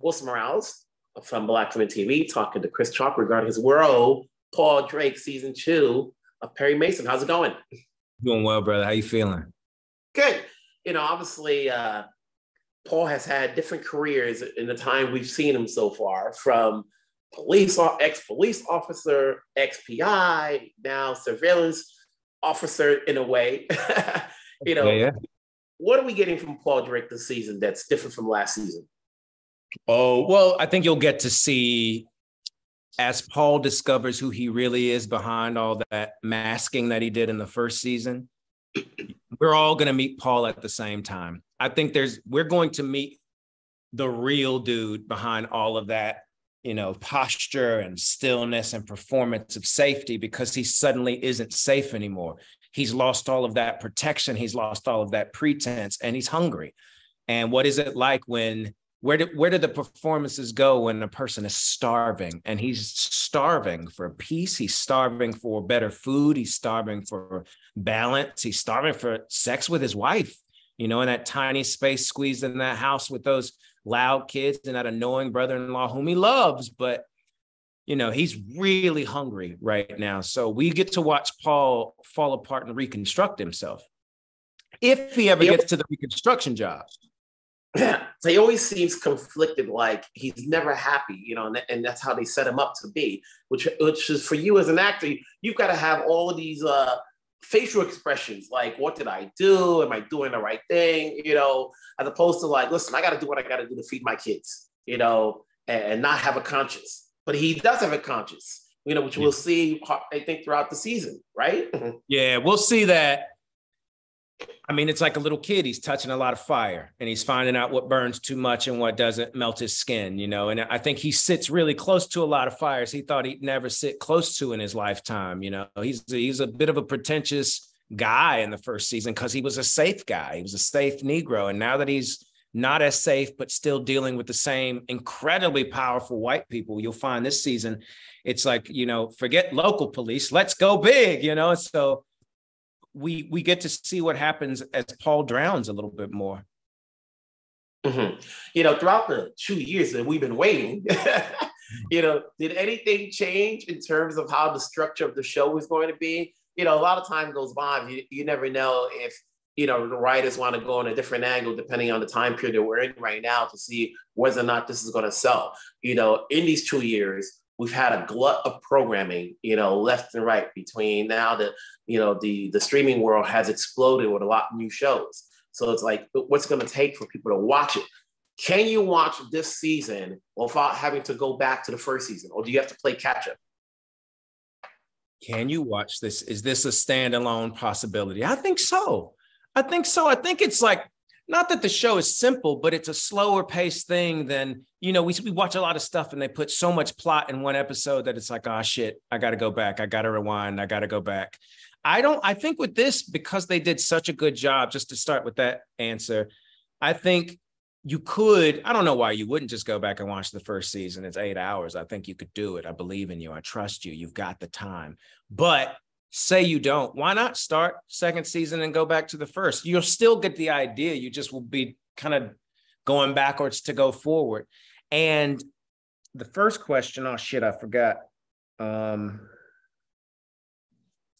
Wilson Morales from Black Film and TV talking to Chris Chalk regarding his world, Paul Drake season two of Perry Mason. How's it going? Doing well, brother. How you feeling? Good. You know, obviously, uh, Paul has had different careers in the time we've seen him so far, from police ex-police officer, ex-PI, now surveillance officer in a way. you know, yeah, yeah. what are we getting from Paul Drake this season that's different from last season? Oh, well, I think you'll get to see as Paul discovers who he really is behind all that masking that he did in the first season. We're all going to meet Paul at the same time. I think there's we're going to meet the real dude behind all of that you know, posture and stillness and performance of safety because he suddenly isn't safe anymore. He's lost all of that protection. He's lost all of that pretense and he's hungry. And what is it like when where do where do the performances go when a person is starving and he's starving for peace he's starving for better food he's starving for balance he's starving for sex with his wife you know in that tiny space squeezed in that house with those loud kids and that annoying brother-in-law whom he loves, but you know, he's really hungry right now. So we get to watch Paul fall apart and reconstruct himself. If he ever gets to the reconstruction job. Yeah, so he always seems conflicted, like he's never happy, you know, and, and that's how they set him up to be. Which, which is for you as an actor, you've got to have all of these uh, facial expressions like what did i do am i doing the right thing you know as opposed to like listen i got to do what i got to do to feed my kids you know and, and, not have a conscience but he does have a conscience you know which yeah. we'll see i think throughout the season right yeah we'll see that I mean, it's like a little kid. He's touching a lot of fire and he's finding out what burns too much and what doesn't melt his skin, you know. And I think he sits really close to a lot of fires he thought he'd never sit close to in his lifetime. You know, he's he's a bit of a pretentious guy in the first season because he was a safe guy. He was a safe Negro. And now that he's not as safe, but still dealing with the same incredibly powerful white people, you'll find this season, it's like, you know, forget local police, let's go big, you know. So we we get to see what happens as Paul drowns a little bit more. Mm-hmm. You know, throughout the two years that we've been waiting, you know, did anything change in terms of how the structure of the show was going to be? You know, a lot of time goes by. You, you never know if you know the writers want to go on a different angle depending on the time period that we're in right now to see whether or not this is going to sell. You know, in these two years, we've had a glut of programming, you know, left and right between now that, you know, the, the streaming world has exploded with a lot of new shows. So it's like, what's going to take for people to watch it? Can you watch this season without having to go back to the first season, or do you have to play catch up? Can you watch this? Is this a standalone possibility? I think so. I think so. I think it's like not that the show is simple, but it's a slower paced thing than, you know, we, we watch a lot of stuff and they put so much plot in one episode that it's like, oh shit, I got to go back. I got to rewind. I got to go back. I don't, I think with this, because they did such a good job, just to start with that answer, I think you could, I don't know why you wouldn't just go back and watch the first season. It's eight hours. I think you could do it. I believe in you. I trust you. You've got the time. But say you don't. Why not start second season and go back to the first? You'll still get the idea. You just will be kind of going backwards to go forward. And the first question oh shit i forgot. Um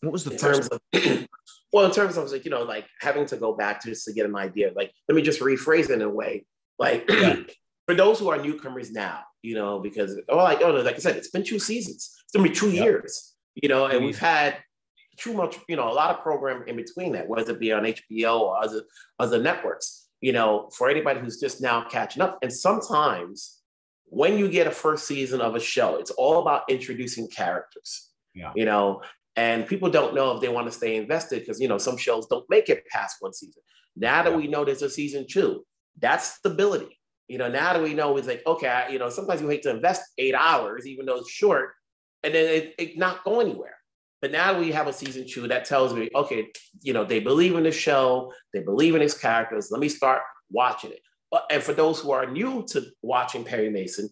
what was the in first of, well in terms of like you know like having to go back to just to get an idea like let me just rephrase it in a way. Like for those who are newcomers now you know because oh like oh like i said it's been two seasons. It's gonna be two yep. years you know and mm-hmm. we've had too much, you know, a lot of program in between that, whether it be on HBO or other other networks, you know, for anybody who's just now catching up. And sometimes when you get a first season of a show, it's all about introducing characters. Yeah. You know, and people don't know if they want to stay invested because you know some shows don't make it past one season. Now that yeah. we know there's a season two, that's stability. You know, now that we know it's like, okay, you know, sometimes you hate to invest eight hours, even though it's short, and then it, it not go anywhere. But now we have a season two that tells me, okay, you know, they believe in the show, they believe in its characters. Let me start watching it. And for those who are new to watching Perry Mason,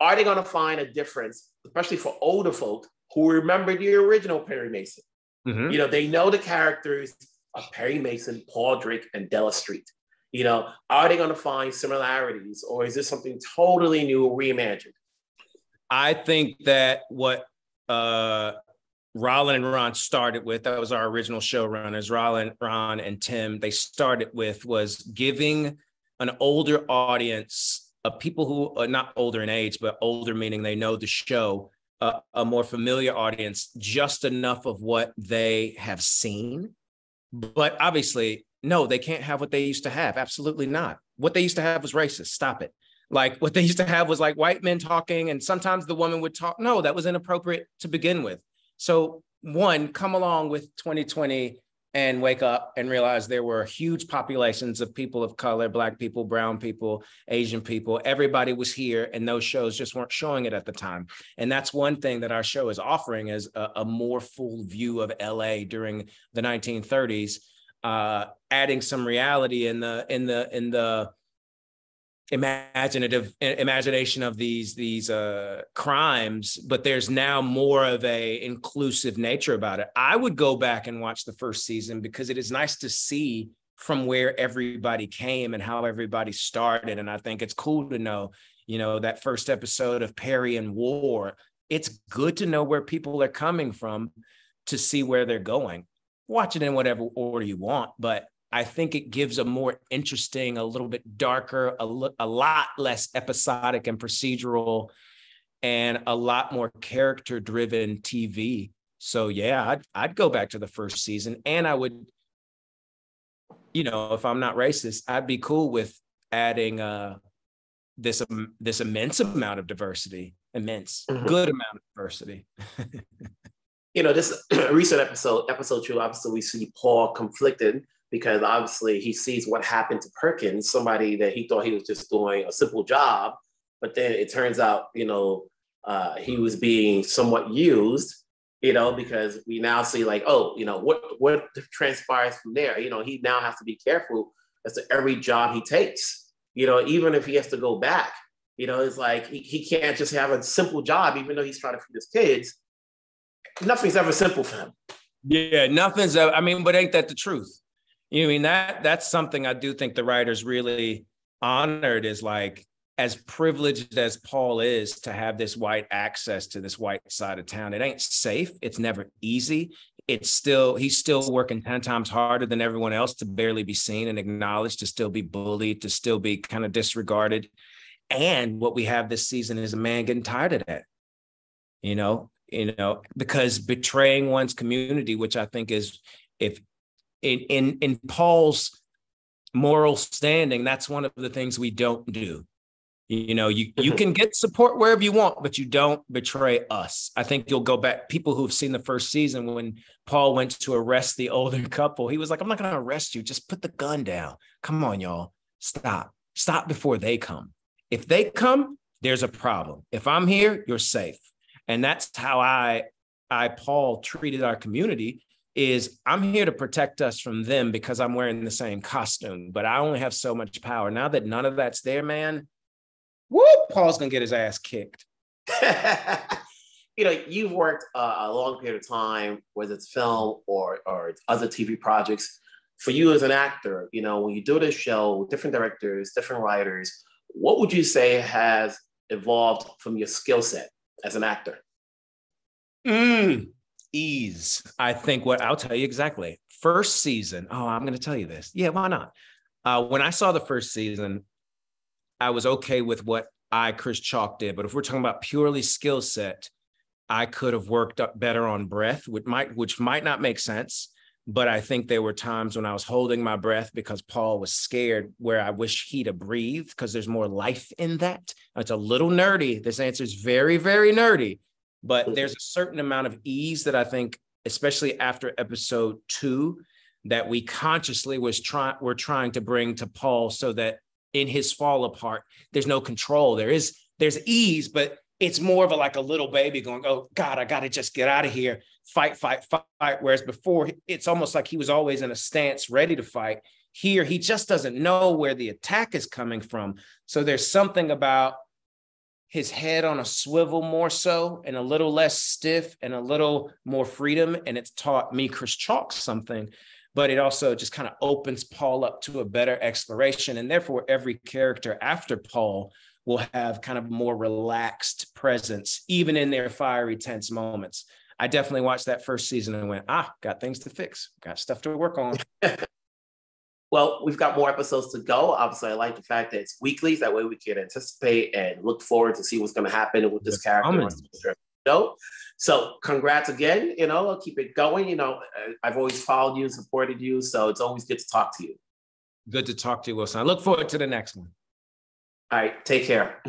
are they going to find a difference, especially for older folk who remember the original Perry Mason? Mm-hmm. You know, they know the characters of Perry Mason, Paul Drake, and Della Street. You know, are they going to find similarities or is this something totally new, reimagined? I think that what uh, Rolin and Ron started with, that was our original showrunners, Rolin, Ron, and Tim, they started with was giving an older audience of people who are not older in age, but older meaning they know the show, uh, a more familiar audience, just enough of what they have seen. But obviously, no, they can't have what they used to have. Absolutely not. What they used to have was racist. Stop it. Like what they used to have was like white men talking, and sometimes the woman would talk. No, that was inappropriate to begin with. So, one, come along with 2020 and wake up and realize there were huge populations of people of color, Black people, Brown people, Asian people. Everybody was here, and those shows just weren't showing it at the time. And that's one thing that our show is offering is a, a more full view of LA during the 1930s, uh, adding some reality in the in the in the imaginative imagination of these these uh, crimes but there's now more of a inclusive nature about it. I would go back and watch the first season because it is nice to see from where everybody came and how everybody started. And i think it's cool to know you know that first episode of perry and war it's good to know where people are coming from to see where they're going. Watch it in whatever order you want but I think it gives a more interesting, a little bit darker, a, a lot less episodic and procedural, and a lot more character driven TV. So yeah, I'd I'd go back to the first season, and I would, you know, if I'm not racist, I'd be cool with adding uh this um, this immense amount of diversity, immense, mm-hmm. good amount of diversity. you know, this recent episode, episode two, obviously we see Paul conflicted because obviously he sees what happened to Perkins, somebody that he thought he was just doing a simple job, but then it turns out, you know, uh, he was being somewhat used, you know, because we now see like, oh, you know, what what transpires from there? You know, he now has to be careful as to every job he takes. You know, even if he has to go back, you know, it's like he, he can't just have a simple job, even though he's trying to feed his kids. Nothing's ever simple for him. Yeah, nothing's. Ever, I mean, but ain't that the truth? You know, I mean that that's something I do think the writers really honored is like as privileged as Paul is to have this white access to this white side of town. It ain't safe. It's never easy. It's still he's still working 10 times harder than everyone else to barely be seen and acknowledged, to still be bullied, to still be kind of disregarded. And what we have this season is a man getting tired of that. You know, you know, because betraying one's community, which I think is if in in in Paul's moral standing, that's one of the things we don't do. You know, you you mm-hmm. can get support wherever you want, but you don't betray us. I think you'll go back. People who've seen the first season when Paul went to arrest the older couple, he was like, "I'm not going to arrest you. Just put the gun down. Come on, y'all. Stop. Stop before they come. If they come, there's a problem. If I'm here, you're safe." And that's how I I Paul treated our community is I'm here to protect us from them because I'm wearing the same costume, but I only have so much power. Now that none of that's there, man, whoop, Paul's gonna get his ass kicked. you know, you've worked uh, a long period of time, whether it's film or or other TV projects. For you as an actor, you know, when you do this show, different directors, different writers, what would you say has evolved from your skill set as an actor? Mm, ease. I think what I'll tell you exactly. First season. Oh, I'm going to tell you this. Yeah, why not? Uh, when I saw the first season, I was okay with what I, Chris Chalk, did. But if we're talking about purely skill set, I could have worked up better on breath, which might which might not make sense. But I think there were times when I was holding my breath because Paul was scared, where I wish he'd have breathed because there's more life in that. It's a little nerdy. This answer is very, very nerdy but mm-hmm. there's a certain amount of ease that I think, especially after episode two, that we consciously was trying we're trying to bring to Paul so that in his fall apart, there's no control. There is there's ease, but it's more of a like a little baby going, oh God, I gotta just get out of here, fight, fight, fight. Whereas before, it's almost like he was always in a stance ready to fight. Here, he just doesn't know where the attack is coming from. So there's something about his head on a swivel more so and a little less stiff and a little more freedom. And it's taught me, Chris Chalk, something. but it also just kind of opens Paul up to a better exploration. And therefore, every character after Paul will have kind of more relaxed presence, even in their fiery, tense moments. I definitely watched that first season and went, ah, got things to fix, got stuff to work on. well, we've got more episodes to go. Obviously, I like the fact that it's weekly. That way we can anticipate and look forward to see what's going to happen with this character. Show. So congrats again. You know, I'll keep it going. You know, I've always followed you and supported you. So it's always good to talk to you. Good to talk to you, Wilson. I look forward to the next one. All right. Take care.